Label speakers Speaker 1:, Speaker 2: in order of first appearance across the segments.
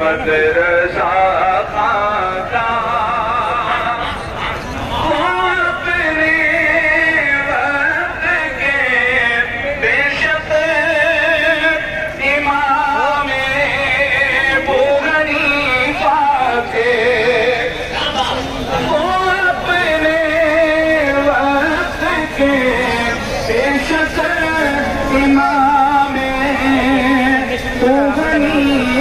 Speaker 1: Madrasa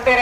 Speaker 2: gracias.